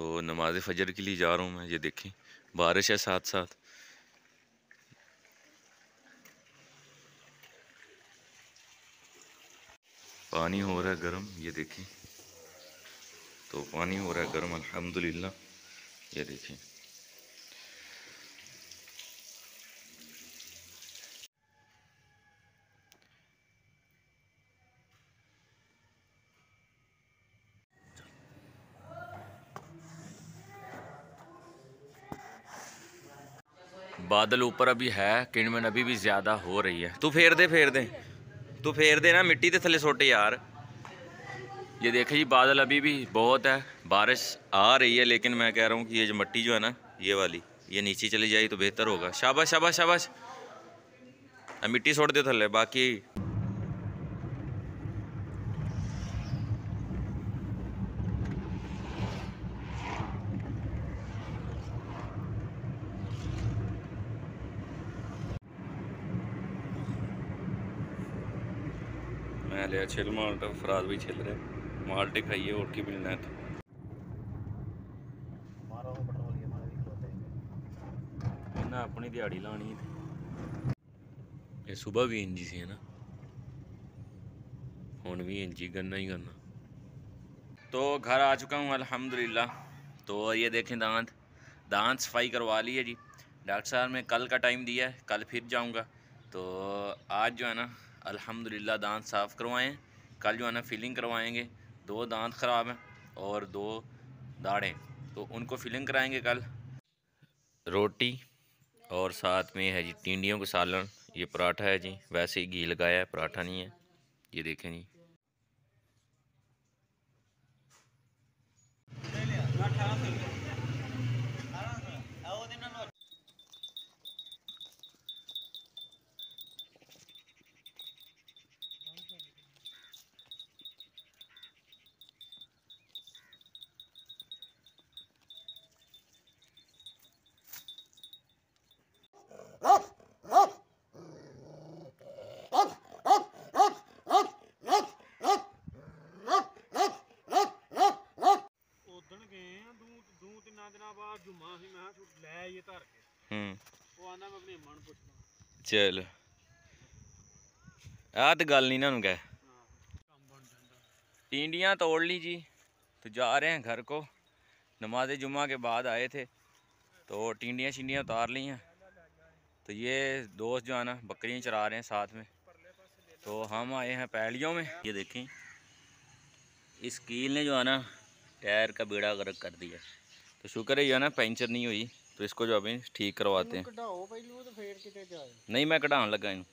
तो नमाज़ फजर के लिए जा रहा हूँ मैं, ये देखें। बारिश है साथ साथ पानी हो रहा है गर्म, ये देखें। तो पानी हो रहा है गर्म, अल्हम्दुलिल्लाह, ये देखें। बादल ऊपर अभी है किनमिन अभी भी ज़्यादा हो रही है। तू फेर दे फेर दे। तू फेर दे ना, मिट्टी के थले सोटे यार। ये देखे जी, बादल अभी भी बहुत है। बारिश आ रही है, लेकिन मैं कह रहा हूँ कि ये जो मट्टी जो है ना, ये वाली, ये नीचे चली जाए तो बेहतर होगा। शाबाश शाबाश शाबाश। मिट्टी सोट दे थले, बाकी मैं लिया छिल माल्ट तो फराज भी छिल रहे। माल्ट खाइए और की मिलना है तो। ना अपनी दिहाड़ी लानी ये सुबह भी इंजी से है ना। हूँ भी इंजी करना ही करना तो घर आ चुका हूँ अल्हम्दुलिल्लाह। तो ये देखें दांत। दांत सफ़ाई करवा ली है जी। डॉक्टर साहब ने कल का टाइम दिया है कल फिर जाऊँगा। तो आज जो है ना अल्हम्दुलिल्लाह दांत साफ़ करवाएँ। कल जो है ना फिलिंग करवाएँगे। दो दांत ख़राब हैं और दो दाढ़ें तो उनको फिलिंग कराएँगे कल। रोटी और साथ में है जी टिंडियों का सालन। ये पराठा है जी। वैसे ही घी लगाया है पराठा नहीं है। ये देखें जी। ले ले, ਦੂ ਤਿੰਨਾਂ ਦਿਨਾਂ ਬਾਅਦ ਜੁਮਾ ਸੀ ਮੈਂ ਕਿਹਾ ਛੁੱਟ ਲੈ ਆਈਏ ਧਰ ਕੇ हम्म ਉਹ ਆਂਦਾ ਮੈਂ ਆਪਣੀ ਅੰਮਾ ਨੂੰ ਪੁੱਛਦਾ चल ਆ ਤੇ ਗੱਲ ਨਹੀਂ ਨਾ ਨੂੰ ਕਹਿ ਹਾਂ ਕੰਮ ਬਣ ਜਾਂਦਾ टिंडियाँ तोड़ ली जी तो जा रहे हैं घर को नमाज जुम्मा के बाद आए थे तो टिंडियाँ शिंडियाँ उतार ली हैं तो ये दोस्त जो है ना बकरियाँ चरा रहे हैं साथ में तो हम आए हैं पहलियों में ये देखें इस कील ने जो है ना टायर का बेड़ा गर्क कर दिया तो शुक्र है ना पेंचर नहीं हुई तो इसको जो अभी ठीक करवाते हैं। नहीं मैं कढ़ान लगा इन